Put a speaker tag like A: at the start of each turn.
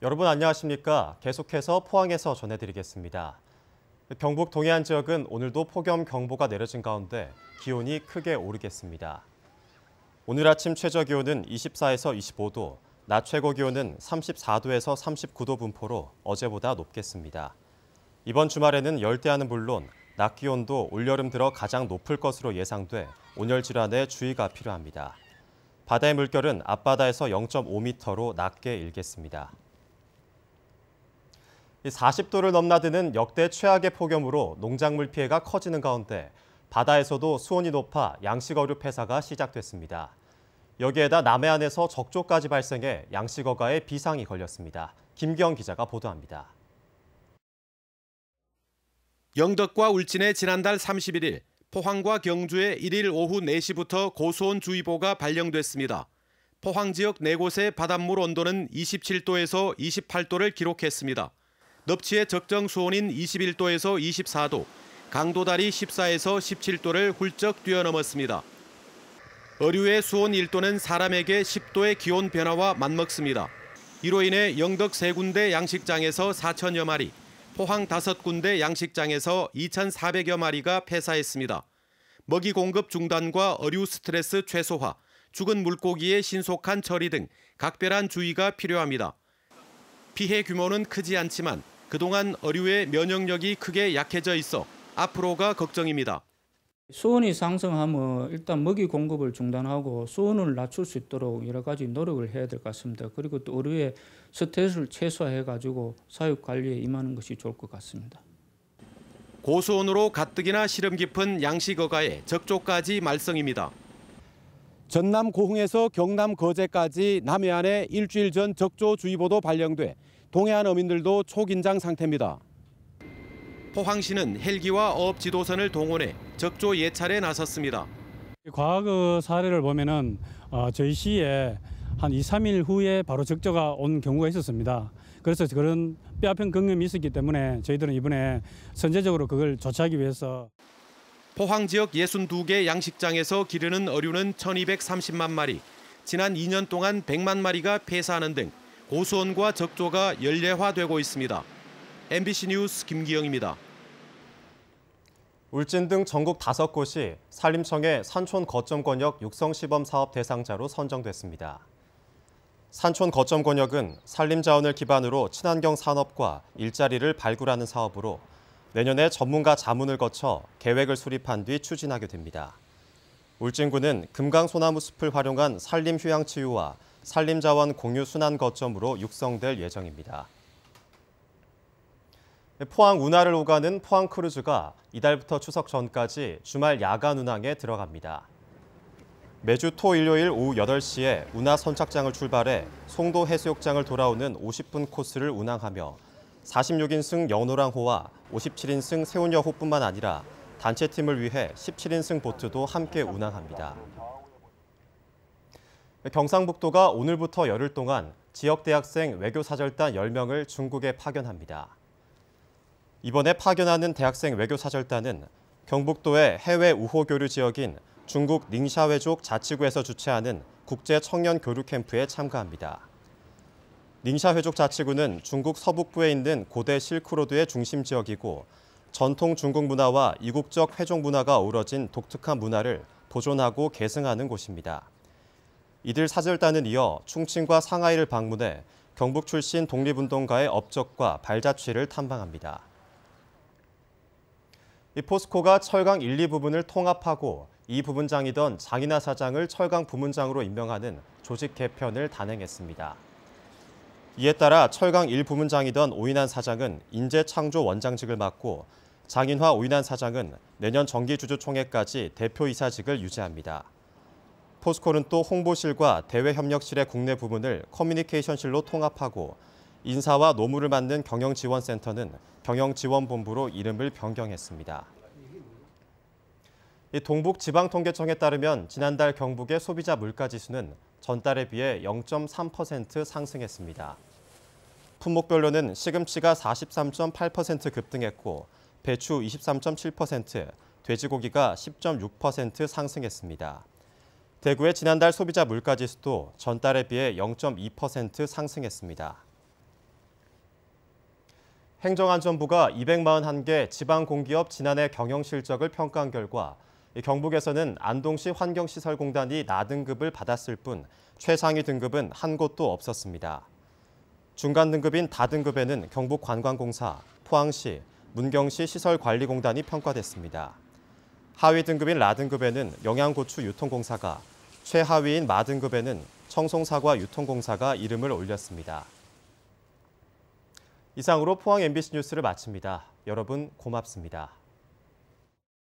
A: 여러분 안녕하십니까? 계속해서 포항에서 전해드리겠습니다. 경북 동해안 지역은 오늘도 폭염 경보가 내려진 가운데 기온이 크게 오르겠습니다. 오늘 아침 최저 기온은 24에서 25도, 낮 최고 기온은 34도에서 39도 분포로 어제보다 높겠습니다. 이번 주말에는 열대야는 물론 낮 기온도 올여름 들어 가장 높을 것으로 예상돼 온열 질환에 주의가 필요합니다. 바다의 물결은 앞바다에서 0.5m로 낮게 일겠습니다. 40도를 넘나드는 역대 최악의 폭염으로 농작물 피해가 커지는 가운데 바다에서도 수온이 높아 양식어류 폐사가 시작됐습니다. 여기에다 남해안에서 적조까지 발생해 양식어가에 비상이 걸렸습니다. 김경 기자가 보도합니다.
B: 영덕과 울진에 지난달 31일, 포항과 경주에 1일 오후 4시부터 고수온 주의보가 발령됐습니다. 포항 지역 4곳의 바닷물 온도는 27도에서 28도를 기록했습니다. 넙치의 적정 수온인 21도에서 24도, 강도다리 14에서 17도를 훌쩍 뛰어넘었습니다. 어류의 수온 1도는 사람에게 10도의 기온 변화와 맞먹습니다. 이로 인해 영덕 세 군데 양식장에서 4천여 마리, 포항 다섯 군데 양식장에서 2,400여 마리가 폐사했습니다. 먹이 공급 중단과 어류 스트레스 최소화, 죽은 물고기의 신속한 처리 등 각별한 주의가 필요합니다. 피해 규모는 크지 않지만 그동안 어류의 면역력이 크게 약해져 있어 앞으로가 걱정입니다.
C: 수온이 상승하면 일단 먹이 공급을 중단하고 수온을 낮출 수 있도록 여러 가지 노력을 해야 될 것 같습니다. 그리고 또 의료의 스트레스를 최소화해 가지고 사육 관리에 임하는 것이 좋을 것 같습니다.
B: 고수온으로 가뜩이나 시름 깊은 양식어가에 적조까지 말썽입니다.
D: 전남 고흥에서 경남 거제까지 남해안에 일주일 전 적조주의보도 발령돼 동해안 어민들도 초긴장 상태입니다.
B: 포항시는 헬기와 어업 지도선을 동원해 적조 예찰에 나섰습니다.
E: 과거 사례를 보면은 어, 저희 시에 한 2, 3일 후에 바로 적조가 온 경우가 있었습니다. 그래서 그런 뼈아픈 경험이 있었기 때문에 저희들은 이번에 선제적으로 그걸 조치하기 위해서
B: 포항 지역 62개 양식장에서 기르는 어류는 1230만 마리, 지난 2년 동안 100만 마리가 폐사하는 등 고수온과 적조가 연례화되고 있습니다. MBC 뉴스 김기영입니다.
A: 울진 등 전국 다섯 곳이 산림청의 산촌 거점 권역 육성 시범 사업 대상자로 선정됐습니다. 산촌 거점 권역은 산림 자원을 기반으로 친환경 산업과 일자리를 발굴하는 사업으로 내년에 전문가 자문을 거쳐 계획을 수립한 뒤 추진하게 됩니다. 울진군은 금강 소나무 숲을 활용한 산림 휴양 치유와 산림 자원 공유 순환 거점으로 육성될 예정입니다. 포항 운하를 오가는 포항 크루즈가 이달부터 추석 전까지 주말 야간 운항에 들어갑니다. 매주 토 일요일 오후 8시에 운하 선착장을 출발해 송도 해수욕장을 돌아오는 50분 코스를 운항하며 46인승 연호랑호와 57인승 세운여호뿐만 아니라 단체팀을 위해 17인승 보트도 함께 운항합니다. 경상북도가 오늘부터 열흘 동안 지역 대학생 외교사절단 10명을 중국에 파견합니다. 이번에 파견하는 대학생 외교사절단은 경북도의 해외 우호 교류 지역인 중국 닝샤회족 자치구에서 주최하는 국제 청년 교류 캠프에 참가합니다. 닝샤회족 자치구는 중국 서북부에 있는 고대 실크로드의 중심 지역이고 전통 중국 문화와 이국적 회족 문화가 어우러진 독특한 문화를 보존하고 계승하는 곳입니다. 이들 사절단은 이어 충칭과 상하이를 방문해 경북 출신 독립운동가의 업적과 발자취를 탐방합니다. 이 포스코가 철강 1, 2부분을 통합하고 이 부분장이던 장인하 사장을 철강 부문장으로 임명하는 조직 개편을 단행했습니다. 이에 따라 철강 1 부문장이던 오인환 사장은 인재 창조 원장직을 맡고 장인화 오인환 사장은 내년 정기주주총회까지 대표이사직을 유지합니다. 포스코는 또 홍보실과 대외협력실의 국내 부분을 커뮤니케이션실로 통합하고 인사와 노무를 맡는 경영지원센터는 경영지원본부로 이름을 변경했습니다. 동북지방통계청에 따르면 지난달 경북의 소비자 물가지수는 전달에 비해 0.3% 상승했습니다. 품목별로는 시금치가 43.8% 급등했고 배추 23.7%, 돼지고기가 10.6% 상승했습니다. 대구의 지난달 소비자 물가지수도 전달에 비해 0.2% 상승했습니다. 행정안전부가 241개 지방공기업 지난해 경영 실적을 평가한 결과 경북에서는 안동시 환경시설공단이 나등급을 받았을 뿐 최상위 등급은 한 곳도 없었습니다. 중간 등급인 다등급에는 경북관광공사, 포항시, 문경시 시설관리공단이 평가됐습니다. 하위 등급인 라등급에는 영양고추 유통공사가, 최하위인 마등급에는 청송사과 유통공사가 이름을 올렸습니다. 이상으로 포항 MBC 뉴스를 마칩니다. 여러분 고맙습니다.